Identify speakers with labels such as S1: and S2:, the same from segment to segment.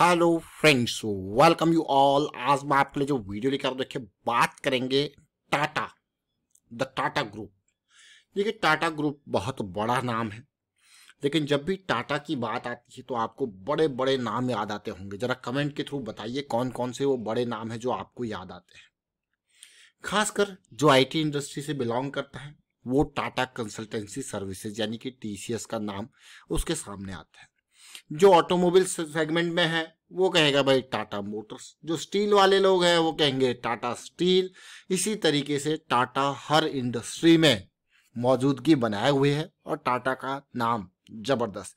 S1: Hello friends welcome you all आज मैं आपके लिए जो वीडियो लेकर देखिए, बात करेंगे टाटा द टाटा ग्रुप देखिए टाटा ग्रुप बहुत बड़ा नाम है। लेकिन जब भी टाटा की बात आती है तो आपको बड़े बड़े नाम याद आते होंगे। जरा कमेंट के थ्रू बताइए कौन कौन से वो बड़े नाम है जो आपको याद आते हैं। खासकर जो आईटी इंडस्ट्री से बिलोंग करता है, वो टाटा कंसल्टेंसी सर्विसेज़ यानी कि टीसीएस का नाम उसके सामने आता है। जो ऑटोमोबाइल सेगमेंट में है, वो कहेगा भाई टाटा मोटर्स। जो स्टील वाले लोग हैं, वो कहेंगे टाटा स्टील। इसी तरीके से टाटा हर इंडस्ट्री में मौजूदगी बनाए हुए है और टाटा का नाम ज़बरदस्त।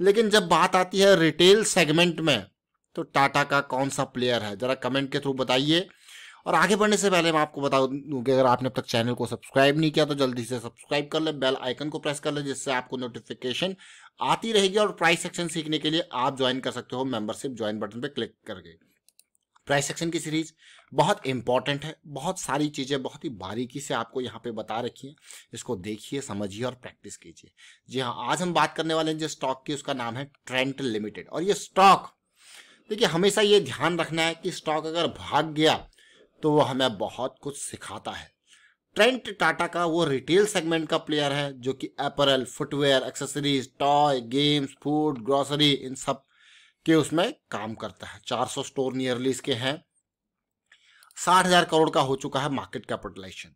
S1: लेकिन जब बात आती है रिटेल सेगमेंट में तो टाटा का कौन सा प्लेयर है? जरा कमेंट के थ्रू बताइए। और आगे बढ़ने से पहले मैं आपको बता दूँ कि अगर आपने अब तक चैनल को सब्सक्राइब नहीं किया तो जल्दी से सब्सक्राइब कर ले, बेल आइकन को प्रेस कर ले जिससे आपको नोटिफिकेशन आती रहेगी और प्राइस सेक्शन सीखने के लिए आप ज्वाइन कर सकते हो मेंबरशिप ज्वाइन बटन पर क्लिक करके। प्राइस सेक्शन की सीरीज़ बहुत इंपॉर्टेंट है, बहुत सारी चीज़ें बहुत ही बारीकी से आपको यहाँ पे बता रखी है। इसको देखिए, समझिए और प्रैक्टिस कीजिए। जी हाँ आज हम बात करने वाले हैं जो स्टॉक की, उसका नाम है ट्रेंट लिमिटेड और ये स्टॉक देखिए हमेशा ये ध्यान रखना है कि स्टॉक अगर भाग गया तो वो हमें बहुत कुछ सिखाता है। ट्रेंट टाटा का वो रिटेल सेगमेंट का प्लेयर है, जो कि apparel footwear accessories toy games food grocery इन सब के उसमें काम करता है। 400 स्टोर नियरली इसके हैं। साठ हज़ार करोड़ का हो चुका है मार्केट कैपिटलाइजेशन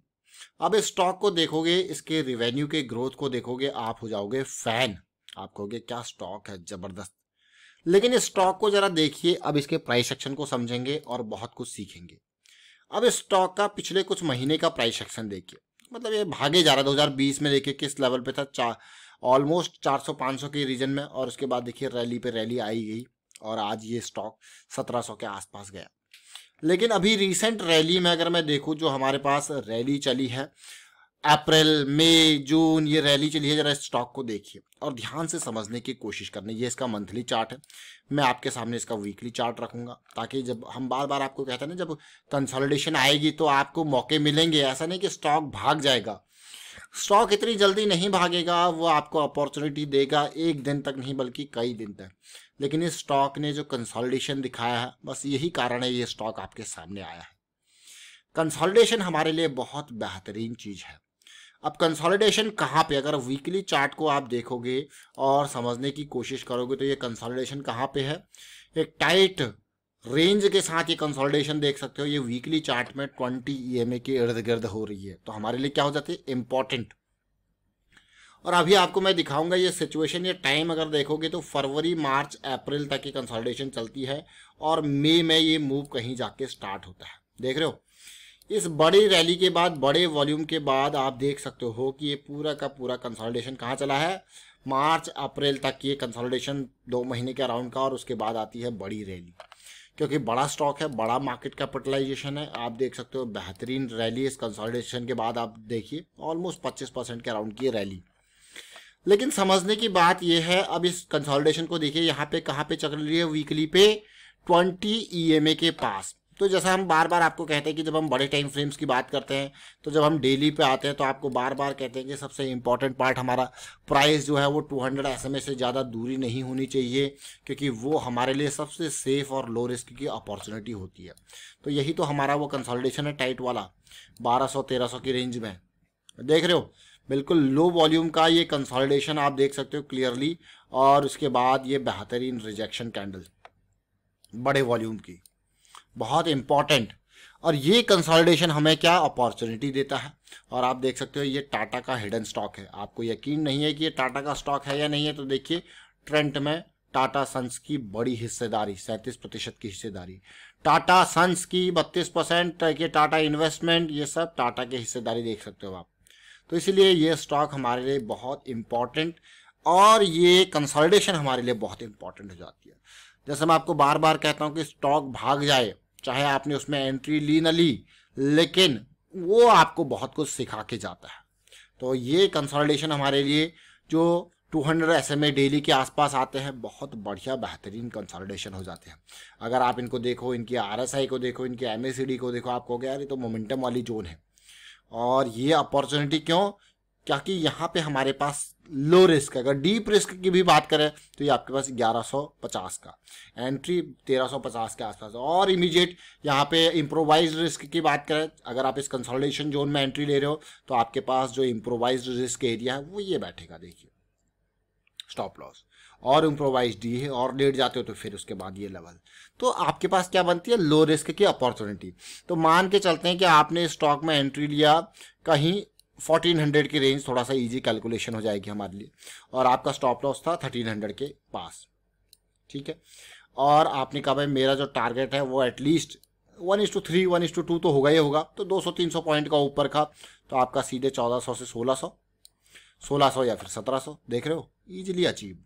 S1: अब इस स्टॉक को देखोगे, इसके रिवेन्यू के ग्रोथ को देखोगे, आप हो जाओगे फ़ैन आप कहोगे, क्या स्टॉक है? ज़बरदस्त। लेकिन इस स्टॉक को जरा देखिए, अब इसके प्राइस सेक्शन को समझेंगे और बहुत कुछ सीखेंगे। अब इस स्टॉक का पिछले कुछ महीने का प्राइस एक्शन देखिए। मतलब ये भागे जा रहा है 2020 में देखिए किस लेवल पे था, चार ऑलमोस्ट 400-500 के रीजन में और उसके बाद देखिए रैली पे रैली आई गई और आज ये स्टॉक 1700 के आसपास गया। लेकिन अभी रिसेंट रैली में अगर मैं देखूँ, जो हमारे पास रैली चली है अप्रैल, मई, जून, ये रैली चली है, जरा स्टॉक को देखिए। और ध्यान से समझने की कोशिश करनी, ये इसका मंथली चार्ट है। मैं आपके सामने इसका वीकली चार्ट रखूँगा, ताकि जब हम बार बार आपको कहते हैं ना, जब कंसोलिडेशन आएगी तो आपको मौके मिलेंगे। ऐसा नहीं कि स्टॉक भाग जाएगा। स्टॉक इतनी जल्दी नहीं भागेगा, वो आपको अपॉर्चुनिटी देगा एक दिन तक नहीं, बल्कि कई दिन तक। लेकिन इस स्टॉक ने जो कंसोलिडेशन दिखाया है, बस यही कारण है, ये स्टॉक आपके सामने आया है। कंसोलिडेशन हमारे लिए बहुत बेहतरीन चीज़ है। अब कंसोलिडेशन कहाँ पे अगर वीकली चार्ट को आप देखोगे और समझने की कोशिश करोगे तो ये कंसोलिडेशन कहाँ पे है? एक टाइट रेंज के साथ ये कंसोलिडेशन देख सकते हो। ये वीकली चार्ट में 20 ईएमए के इर्द गिर्द हो रही है। तो हमारे लिए क्या हो जाती है? इंपॉर्टेंट और अभी आपको मैं दिखाऊँगा ये सिचुएशन ये टाइम अगर देखोगे तो फरवरी, मार्च, अप्रैल तक ये कंसोलिडेशन चलती है और मई में ये मूव कहीं जाके स्टार्ट होता है। देख रहे हो? इस बड़ी रैली के बाद, बड़े वॉल्यूम के बाद आप देख सकते हो कि ये पूरा का पूरा कंसोलिडेशन कहाँ चला है? मार्च, अप्रैल तक ये कंसोलिडेशन दो महीने के अराउंड का और उसके बाद आती है बड़ी रैली। क्योंकि बड़ा स्टॉक है, बड़ा मार्केट कैपिटलाइजेशन है। आप देख सकते हो बेहतरीन रैली इस कंसोलिडेशन के बाद आप देखिए ऑलमोस्ट पच्चीस परसेंट के अराउंड की रैली। लेकिन समझने की बात यह है, अब इस कंसोलिडेशन को देखिए, यहाँ पे कहाँ पे चल रही है? वीकली पे ट्वेंटी ई के पास। तो जैसा हम बार बार आपको कहते हैं कि जब हम बड़े टाइम फ्रेम्स की बात करते हैं तो जब हम डेली पे आते हैं तो आपको बार बार कहते हैं कि सबसे इंपॉर्टेंट पार्ट हमारा प्राइस जो है वो 200 हंड्रेड से ज़्यादा दूरी नहीं होनी चाहिए, क्योंकि वो हमारे लिए सबसे सेफ़ और लो रिस्क की अपॉर्चुनिटी होती है। तो यही तो हमारा वो कंसल्टेशन है टाइट वाला, बारह सौ की रेंज में। देख रहे हो? बिल्कुल लो वॉल्यूम का ये कंसोलिडेशन आप देख सकते हो क्लियरली और उसके बाद ये बेहतरीन रिजेक्शन कैंडल बड़े वॉल्यूम की। बहुत इंपॉर्टेंट और ये कंसोलिडेशन हमें क्या अपॉर्चुनिटी देता है? और आप देख सकते हो, ये टाटा का हिडन स्टॉक है। आपको यकीन नहीं है कि ये टाटा का स्टॉक है या नहीं है तो देखिए ट्रेंट में टाटा सन्स की बड़ी हिस्सेदारी, सैंतीस प्रतिशत की हिस्सेदारी। टाटा सन्स की बत्तीस परसेंट के टाटा इन्वेस्टमेंट ये सब टाटा की हिस्सेदारी देख सकते हो आप। तो इसीलिए ये स्टॉक हमारे लिए बहुत इंपॉर्टेंट और ये कंसोलिडेशन हमारे लिए बहुत इंपॉर्टेंट हो जाती है। जैसे मैं आपको बार बार कहता हूँ कि स्टॉक भाग जाए, चाहे आपने उसमें एंट्री ली न ली, लेकिन वो आपको बहुत कुछ सिखा के जाता है। तो ये कंसोलिडेशन हमारे लिए जो 200 हंड्रेड एस डेली के आसपास आते हैं, बहुत बढ़िया बेहतरीन कंसोलिडेशन हो जाते हैं। अगर आप इनको देखो, इनकी आरएसआई को देखो, इनकी एम को देखो, आप कहोगे यार ये तो मोमेंटम वाली जोन है। और ये अपॉर्चुनिटी क्यों? क्या कि यहाँ पे हमारे पास लो रिस्क अगर डीप रिस्क की भी बात करें तो ये आपके पास 1150 का एंट्री 1350 के आसपास। और इमीडिएट यहाँ पे इम्प्रोवाइज रिस्क की बात करें, अगर आप इस कंसोलिडेशन जोन में एंट्री ले रहे हो तो आपके पास जो इम्प्रोवाइज रिस्क एरिया है, वो ये बैठेगा, देखिए। स्टॉप लॉस और इम्प्रोवाइज डी है, और लेट जाते हो तो फिर उसके बाद ये लेवल तो आपके पास क्या बनती है? लो रिस्क की अपॉर्चुनिटी तो मान के चलते हैं कि आपने स्टॉक में एंट्री लिया, कहीं फोर्टीन हंड्रेड की रेंज थोड़ा सा इजी कैलकुलेशन हो जाएगी हमारे लिए। और आपका स्टॉप लॉस था थर्टीन हंड्रेड के पास। ठीक है? और आपने कहा भाई मेरा जो टारगेट है वो at least one is to three one is to two तो होगा ही होगा। तो दो सौ, तीन सौ पॉइंट का ऊपर का तो आपका सीधे चौदह सौ से सोलह सौ। सोलह सौ या फिर सत्रह सौ, देख रहे हो? ईजिली अचीव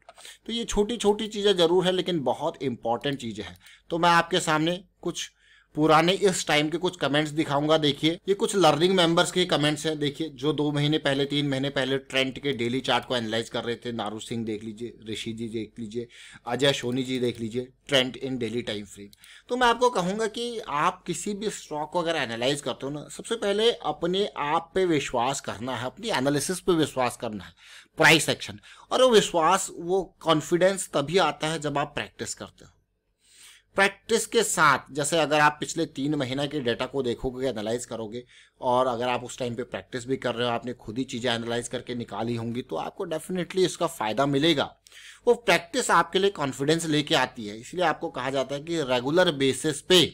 S1: तो ये छोटी छोटी चीज़ें ज़रूर है, लेकिन बहुत इंपॉर्टेंट चीज़ें हैं। तो मैं आपके सामने कुछ पुराने इस टाइम के कुछ कमेंट्स दिखाऊँगा, देखिए। ये कुछ लर्निंग मेंबर्स के कमेंट्स हैं, देखिए। जो दो महीने पहले, तीन महीने पहले ट्रेंड के डेली चार्ट को एनालाइज कर रहे थे, नारू सिंह देख लीजिए, ऋषि जी देख लीजिए, अजय सोनी जी देख लीजिए trend in daily time frame तो मैं आपको कहूँगा कि आप किसी भी स्टॉक को अगर एनालाइज करते हो ना, सबसे पहले अपने आप पे विश्वास करना है, अपनी एनालिसिस पे विश्वास करना है प्राइस एक्शन और वो विश्वास, वो कॉन्फिडेंस तभी आता है जब आप प्रैक्टिस करते हो। प्रैक्टिस के साथ, जैसे अगर आप पिछले तीन महीना के डेटा को देखोगे एनालाइज करोगे, और अगर आप उस टाइम पे प्रैक्टिस भी कर रहे हो, आपने खुद ही चीज़ें एनालाइज करके निकाली होंगी तो आपको डेफिनेटली इसका फ़ायदा मिलेगा। वो प्रैक्टिस आपके लिए कॉन्फिडेंस लेके आती है, इसलिए आपको कहा जाता है कि रेगुलर बेसिस पे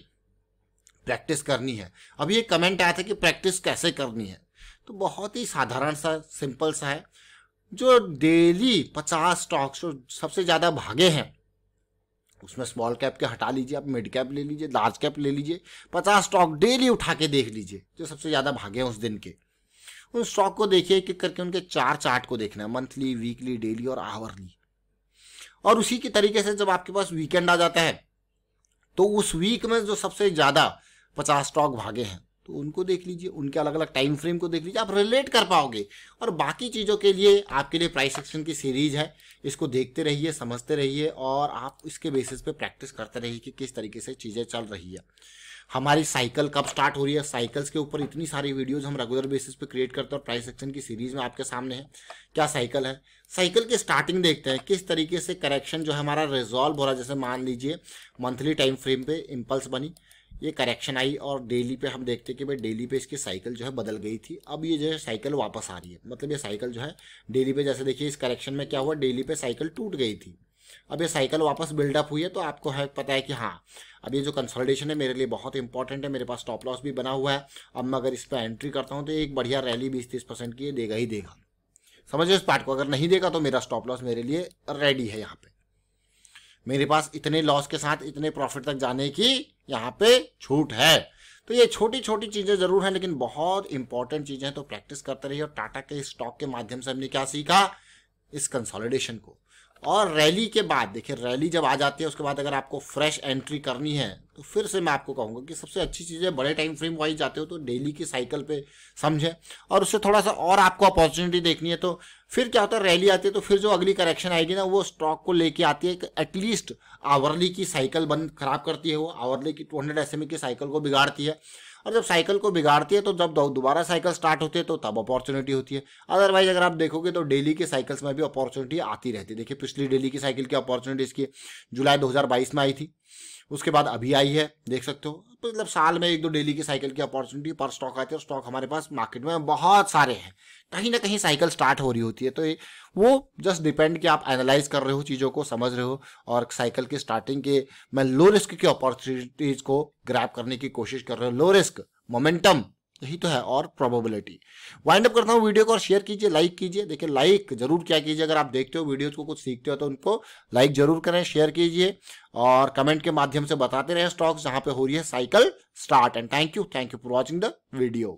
S1: प्रैक्टिस करनी है। अभी एक कमेंट आया था कि प्रैक्टिस कैसे करनी है तो बहुत ही साधारण सा सिंपल सा है। जो डेली पचास स्टॉक्स जो सबसे ज़्यादा भागे हैं उसमें स्मॉल कैप के हटा लीजिए, आप मिड कैप ले लीजिए लार्ज कैप ले लीजिए, पचास स्टॉक डेली उठा के देख लीजिए, जो सबसे ज़्यादा भागे हैं उस दिन के। उन स्टॉक को देखिए एक एक करके उनके चार चार्ट को देखना है मंथली वीकली डेली और आवरली और उसी के तरीके से जब आपके पास वीकेंड आ जाता है तो उस वीक में जो सबसे ज़्यादा पचास स्टॉक भागे हैं तो उनको देख लीजिए, उनके अलग अलग टाइम फ्रेम को देख लीजिए, आप रिलेट कर पाओगे। और बाकी चीज़ों के लिए आपके लिए प्राइस एक्शन की सीरीज़ है, इसको देखते रहिए, समझते रहिए और आप इसके बेसिस पे प्रैक्टिस करते रहिए कि किस तरीके से चीज़ें चल रही है। हमारी साइकिल कब स्टार्ट हो रही है? साइकिल्स के ऊपर इतनी सारी वीडियोज़ हम रेगुलर बेसिस पे क्रिएट करते हैं और प्राइस एक्शन की सीरीज़ में आपके सामने है। क्या साइकिल है? साइकिल की स्टार्टिंग देखते हैं, किस तरीके से करेक्शन जो है हमारा रिजॉल्व हो रहा है। जैसे मान लीजिए मंथली टाइम फ्रेम पे इम्पल्स बनी। ये करेक्शन आई और डेली पे हम देखते कि भाई डेली पे इसकी साइकिल जो है बदल गई थी। अब ये जो है साइकिल वापस आ रही है। मतलब ये साइकिल जो है डेली पे जैसे देखिए इस करेक्शन में क्या हुआ? डेली पे साइकिल टूट गई थी। अब ये साइकिल वापस बिल्डअप हुई है तो आपको है पता है कि हाँ अब ये जो कंसोलिडेशन है मेरे लिए बहुत इंपॉर्टेंट है। मेरे पास स्टॉप लॉस भी बना हुआ है। अब मैं अगर इस पर एंट्री करता हूँ तो एक बढ़िया रैली बीस तीस परसेंट की देगा ही देगा। समझिए इस पार्ट को? अगर नहीं देगा तो मेरा स्टॉप लॉस मेरे लिए रेडी है यहाँ पे। मेरे पास इतने लॉस के साथ इतने प्रॉफिट तक जाने की यहाँ पे छूट है। तो ये छोटी छोटी चीज़ें ज़रूर हैं, लेकिन बहुत इंपॉर्टेंट चीज़ें हैं तो प्रैक्टिस करते रहिए और टाटा के स्टॉक के माध्यम से हमने क्या सीखा? इस कंसोलिडेशन को। और रैली के बाद, देखिए रैली जब आ जाती है, उसके बाद अगर आपको फ्रेश एंट्री करनी है तो फिर से मैं आपको कहूँगा कि सबसे अच्छी चीज़ है, बड़े टाइम फ्रेम वाइज जाते हो तो डेली की साइकिल पे समझें। और उससे थोड़ा सा और आपको अपॉर्चुनिटी देखनी है तो फिर क्या होता है रैली आती है तो फिर जो अगली करेक्शन आएगी ना, वो स्टॉक को लेके आती है एटलीस्ट आवरली की साइकिल बंद खराब करती है वो आवरली की टू हंड्रेड की साइकिल को बिगाड़ती है। और जब साइकिल को बिगाड़ती है तो जब दोबारा साइकिल स्टार्ट होती है तो तब अपॉर्चुनिटी होती है। अदरवाइज़ अगर आप देखोगे तो डेली के साइकिल्स में भी अपॉर्चुनिटी आती रहती है। देखिए, पिछली डेली की साइकिल की अपॉर्चुनिटी इसकी जुलाई 2022 में आई थी। उसके बाद अभी आई है, देख सकते हो। मतलब साल में एक दो डेली की साइकिल की अपॉर्चुनिटी पर स्टॉक आती है और स्टॉक हमारे पास मार्केट में बहुत सारे हैं। कहीं ना कहीं साइकिल स्टार्ट हो रही होती है तो वो जस्ट डिपेंड कि आप एनालाइज कर रहे हो चीज़ों को, समझ रहे हो, और साइकिल की स्टार्टिंग के, मैं लो रिस्क की अपॉर्चुनिटीज़ को ग्रैप करने की कोशिश कर रहे हो। लो रिस्क मोमेंटम यही तो है, और प्रोबेबिलिटी वाइंड अप करता हूँ वीडियो को और शेयर कीजिए लाइक कीजिए। देखिए लाइक ज़रूर क्या कीजिए, अगर आप देखते हो वीडियोस को, कुछ सीखते हो तो उनको लाइक ज़रूर करें शेयर कीजिए और कमेंट के माध्यम से बताते रहे स्टॉक्स जहाँ पे हो रही है cycle start and thank you thank you for watching the video